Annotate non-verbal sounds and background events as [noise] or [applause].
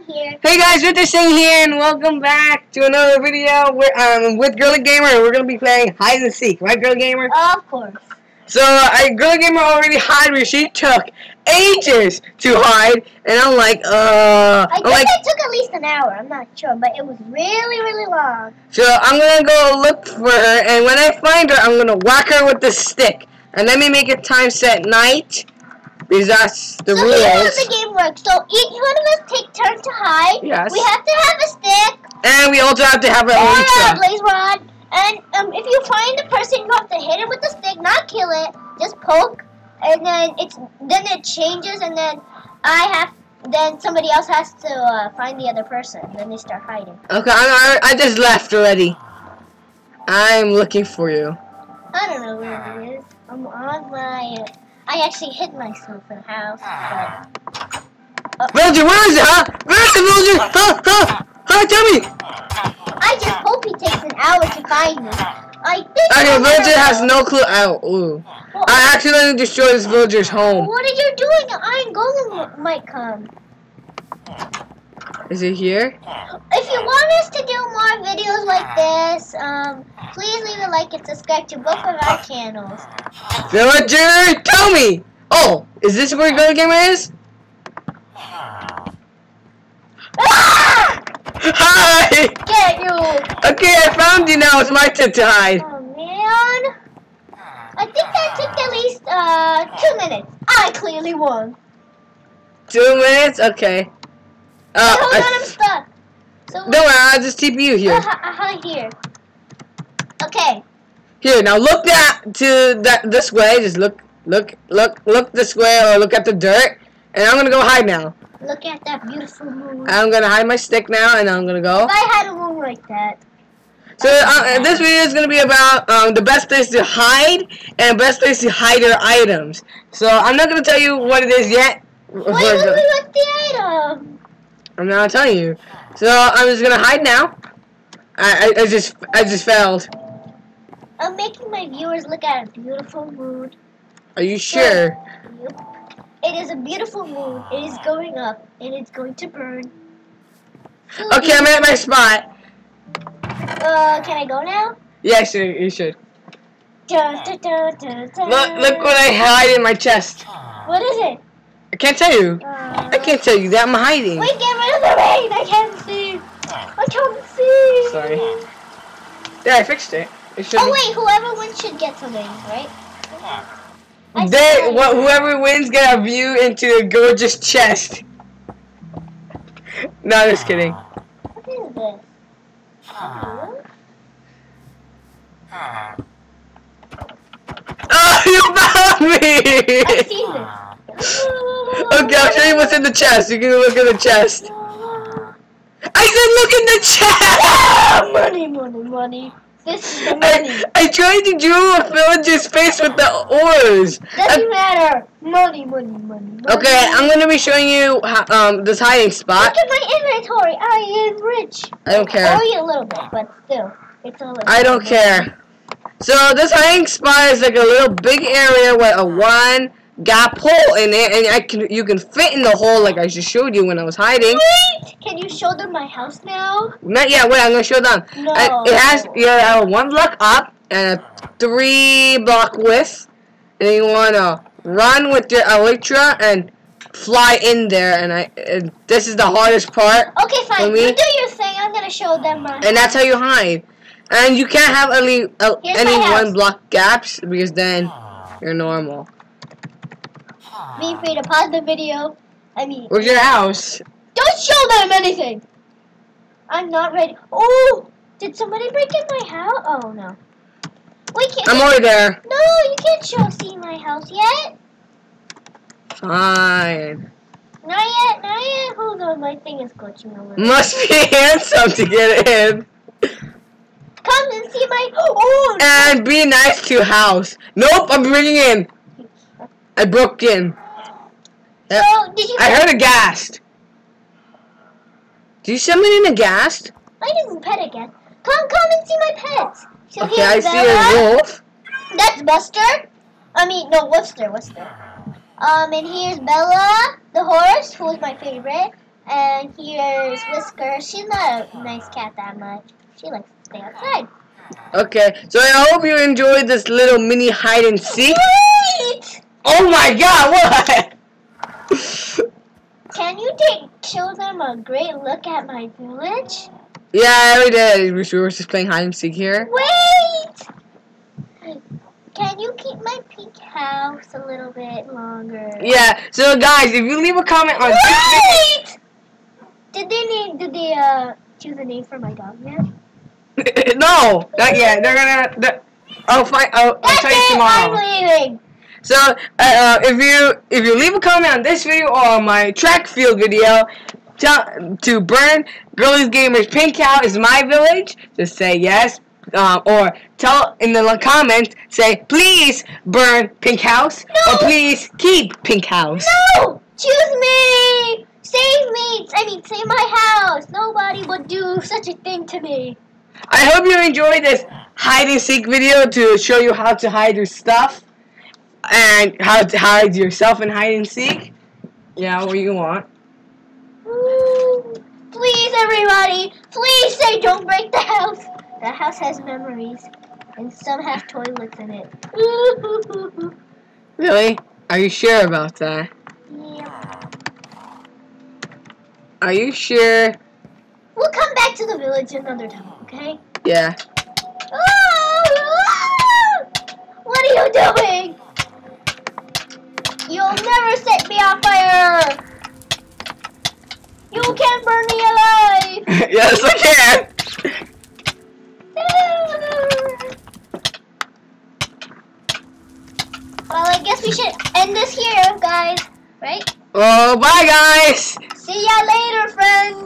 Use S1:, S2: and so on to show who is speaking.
S1: here.
S2: Hey guys, Victor Singh here, and welcome back to another video with, um, with Girly Gamer. We're gonna be playing hide and seek, right, Girly Gamer?
S1: Of course.
S2: So, uh, Girly Gamer already hide me. She took ages to hide, and I'm like, uh,
S1: I think
S2: like,
S1: it took at least an hour. I'm not sure, but it was really, really long.
S2: so I'm gonna go look for her, and when I find her, I'm gonna whack her with the stick, and let me make it time set night, because that's the
S1: so here's how
S2: rules.
S1: the game works. So each one of us take turn to hide.
S2: Yes.
S1: We have to have a stick
S2: And we also have to have an
S1: or a blaze rod. And um, if you find the person, you have to hit him with the stick, not kill it. Just poke, and then it's then it changes, and then I have then somebody else has to uh, find the other person. Then they start hiding.
S2: Okay, I, I I just left already. I'm looking for you.
S1: I don't know where it is. I'm on my. I actually hid myself in the house, but
S2: Villager, where is it, huh? Where is the villager? Huh? Huh? Huh? Tell me!
S1: I just hope he takes an hour to find me. I think.
S2: Okay,
S1: gonna-
S2: has no clue. Ow, ooh.
S1: Well,
S2: I accidentally destroyed this villager's home.
S1: What are you doing? Iron Golem might come.
S2: Is it here?
S1: If you want us to do more videos like this, um, please leave a like and subscribe to both of our channels.
S2: Villager, tell me! Oh, is this where Girl Gamer is?
S1: Ah!
S2: Hi!
S1: Get you!
S2: Okay, I found you now. It's my turn to hide.
S1: Oh man! I think that took at least uh two minutes. I clearly won.
S2: Two minutes? Okay. Uh,
S1: Hold on, I'm stuck. So
S2: don't worry, I'll just TP you here.
S1: Uh, uh, here. Okay.
S2: Here, now look that to that this way. Just look, look, look, look this way, or look at the dirt. And I'm gonna go hide now.
S1: Look at that beautiful moon.
S2: I'm gonna hide my stick now, and I'm gonna go.
S1: if I had a moon like that.
S2: So uh, this video is gonna be about um, the best place to hide and best place to hide your items. So I'm not gonna tell you what it is yet.
S1: Wait, wait, what's the item?
S2: I'm not telling you. So I'm just gonna hide now. I, I, I just I just failed.
S1: I'm making my viewers look at a beautiful moon.
S2: Are you sure?
S1: Yep. It is a beautiful moon. It is going up, and it's going to burn.
S2: Okay, I'm at my spot.
S1: Uh, can I go now?
S2: Yes, you, you should.
S1: Dun, dun, dun, dun, dun.
S2: Look, look what I hide in my chest.
S1: What is it?
S2: I can't tell you.
S1: Uh,
S2: I can't tell you that. I'm hiding.
S1: Wait, get rid of the rain! I can't see! I can't see!
S2: Sorry. Yeah, I fixed it. It should.
S1: Oh wait, whoever wins should get something, right? I
S2: They,
S1: saw
S2: wh-
S1: you.
S2: whoever wins get a view into a gorgeous chest. [laughs] no, just kidding.
S1: What is this? Huh? Ah. Ah. [laughs]
S2: Oh, you found
S1: I've
S2: me!
S1: seen this. Ah.
S2: okay, I'll show you what's in the chest. You can look in the chest. [laughs] I said look in the chest!
S1: Money, money, money. This is the money.
S2: I, I tried to draw a villager's face with the ores.
S1: Doesn't matter. Money, money, money. money.
S2: Okay, I'm gonna be showing you um this hiding spot.
S1: Look at my inventory. I am rich.
S2: I don't care.
S1: Only a little bit, but still, it's a little.
S2: I don't care. So this hiding spot is like a little big area with a one gap hole in it, and I can you can fit in the hole like I just showed you when I was hiding.
S1: Wait, can you show them my house now?
S2: Not yet. Wait, I'm gonna show them.
S1: No.
S2: Uh, it has you have one block up and a three block width, and you wanna run with your elytra and fly in there. And I and this is the hardest part,
S1: Okay, fine. You do your thing. I'm gonna show them my.
S2: and that's how you hide. And you can't have any uh, any one block gaps because then you're normal.
S1: Be free to pause the video. I mean,
S2: Where's your house?
S1: don't show them anything. I'm not ready. Oh, did somebody break in my house? Oh no. We can't.
S2: I'm over there.
S1: no, you can't show see my house yet.
S2: Fine.
S1: Not yet. Not yet. Hold on, my thing is glitching a little. [laughs]
S2: Must be handsome to get in.
S1: Come and see my. Oh.
S2: And be nice to house. Nope, I'm bringing in. I broke in.
S1: So did you?
S2: I heard a ghast. Do you summon in a ghast?
S1: I didn't pet again. Come, come and see my pets. So
S2: Okay, I
S1: here's
S2: see
S1: Bella.
S2: a wolf.
S1: That's Buster. I mean, no, Worcester, Worcester. Um, and here's Bella, the horse, who is my favorite. And here's Whisker. She's not a nice cat that much. She likes to stay outside.
S2: Okay, so I hope you enjoyed this little mini hide and seek.
S1: Wait!
S2: Oh my god, what?
S1: Can you take show them a great look at my village?
S2: yeah, we did. we were just playing hide and seek here.
S1: Wait! Can you keep my pink house a little bit longer?
S2: Yeah, so guys, if you leave a comment on
S1: Wait! Did they name? Did they uh choose a name for my dog yet? [laughs]
S2: no, not yet. They're gonna. They're, I'll find. I'll, I'll tell you tomorrow.
S1: I'm leaving.
S2: So, uh, uh, if you if you leave a comment on this video or on my track field video, tell to burn Girlies Gamers Pink Cow is my village. Just say yes, um, or tell in the comment say please burn Pink House
S1: No.
S2: or please keep Pink House.
S1: No! Choose me! Save me! I mean, save my house! Nobody would do such a thing to me.
S2: I hope you enjoyed this hide and seek video to show you how to hide your stuff and how to hide yourself in hide and seek. Yeah, what you want.
S1: Ooh. Please, everybody, please say don't break the house. The house has memories, and some have toilets in it. Ooh. [laughs]
S2: Really? Are you sure about that?
S1: Yeah.
S2: Are you sure?
S1: We'll come back to the village another time, okay?
S2: Yeah. [laughs] yes, I can.
S1: well, I guess we should end this here, guys. Right?
S2: Oh, bye, guys.
S1: See ya later, friends!